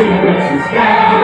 She you.